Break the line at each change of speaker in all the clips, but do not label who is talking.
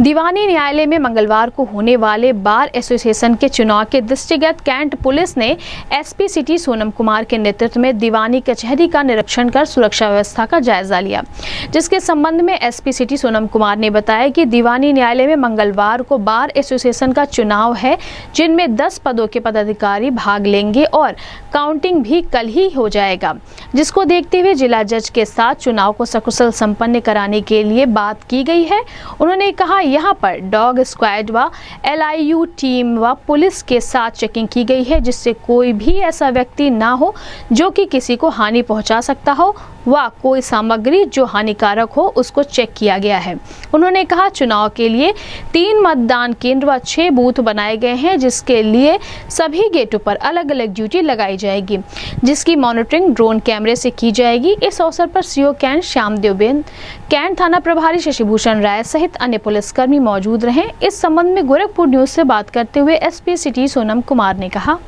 दीवानी न्यायालय में मंगलवार को होने वाले बार एसोसिएशन के चुनाव के दृष्टिगत कैंट पुलिस ने एसपी सिटी सोनम कुमार के नेतृत्व में दीवानी कचहरी का निरीक्षण कर सुरक्षा व्यवस्था का जायजा लिया। जिसके संबंध में एसपी सिटी सोनम कुमार ने बताया कि दीवानी न्यायालय में मंगलवार को बार एसोसिएशन का चुनाव है, जिनमें 10 पदों के पदाधिकारी भाग लेंगे और काउंटिंग भी कल ही हो जाएगा। जिसको देखते हुए जिला जज के साथ चुनाव को सकुशल संपन्न कराने के लिए बात की गई है। उन्होंने कहा यहाँ पर डॉग स्क्वाड व एलआईयू टीम व पुलिस के साथ चेकिंग की गई है, जिससे कोई भी ऐसा व्यक्ति ना हो जो कि किसी को हानि पहुँचा सकता हो। व कोई सामग्री जो हानिकारक हो, उसको चेक किया गया है। उन्होंने कहा, चुनाव के लिए तीन मतदान केंद्र व छह बूथ बनाए गए हैं, जिसके लिए सभी गेटों पर अलग अलग ड्यूटी लगाई जाएगी, जिसकी मॉनिटरिंग ड्रोन कैमरे से की जाएगी। इस अवसर पर सीओ कैंट श्यामदेव बेन कैंट थाना प्रभारी शशिभूषण राय सहित अन्य पुलिसकर्मी मौजूद रहे। इस संबंध में गोरखपुर न्यूज़ से बात करते हुए एसपी सिटी सोनम कुमार ने कहा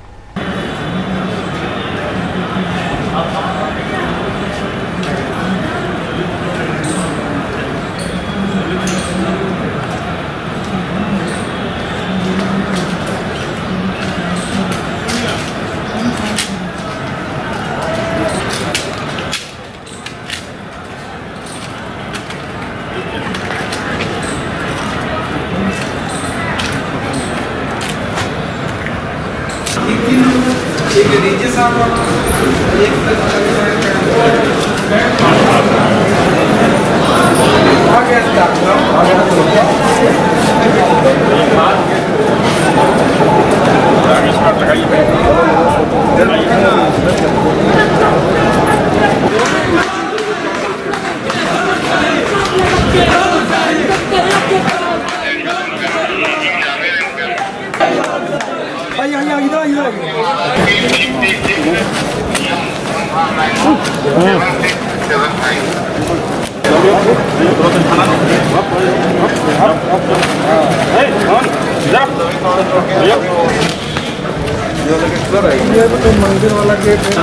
एक नीचे साहब एक आ गया स्टाफ आ गया आइए आइए इधर इधर आइए ये तो मंदिर वाला गेट है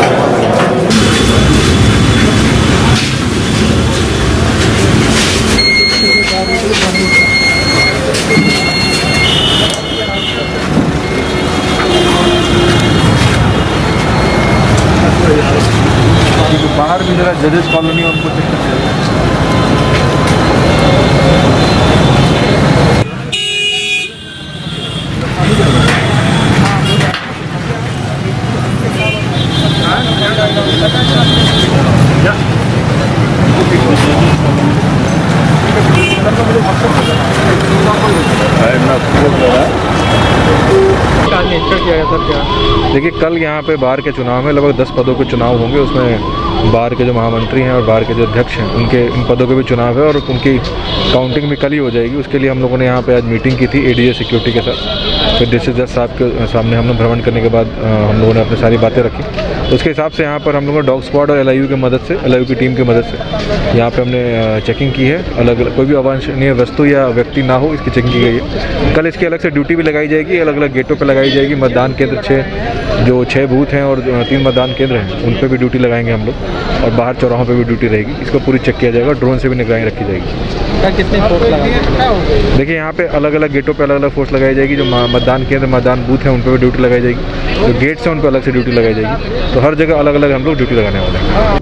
Gracias. बाहर भी जरा जजेस कॉलोनी उनको चेक करते
देखिए कल यहाँ पे बाहर के चुनाव में लगभग दस पदों के चुनाव होंगे उसमें बार के जो महामंत्री हैं और बार के जो अध्यक्ष हैं, उनके इन पदों के भी चुनाव है और उनकी काउंटिंग भी कल ही हो जाएगी। उसके लिए हम लोगों ने यहाँ पे आज मीटिंग की थी एडीजे सिक्योरिटी के साथ। फिर डिस्ट्रिक्ट जज साहब के सामने हम लोग भ्रमण करने के बाद हम लोगों ने अपनी सारी बातें रखी। उसके हिसाब से यहाँ पर हम लोगों ने डॉग स्क्वाड और एलआईयू की मदद से एलआईयू की टीम की मदद से यहाँ पर हमने चेकिंग की है। अलग अलग कोई भी अवांछनीय वस्तु या व्यक्ति ना हो इसकी चेकिंग की गई है। कल इसकी अलग से ड्यूटी भी लगाई जाएगी अलग अलग गेटों पर लगाई जाएगी। मतदान केंद्र छः जो छः बूथ हैं और तीन मतदान केंद्र हैं उन पर भी ड्यूटी लगाएँगे हम लोग। और बाहर चौराहों पे भी ड्यूटी रहेगी। इसको पूरी चेक किया जाएगा ड्रोन से भी निगरानी रखी जाएगी।
कितनी फोर्स
देखिए यहाँ पे अलग अलग गेटों पे अलग अलग फोर्स लगाई जाएगी। जो मतदान केंद्र मतदान बूथ है उन पर भी ड्यूटी लगाई जाएगी। जो गेट्स हैं उन पर अलग से ड्यूटी लगाई जाएगी। तो हर जगह अलग अलग हम लोग ड्यूटी लगाने वाले हैं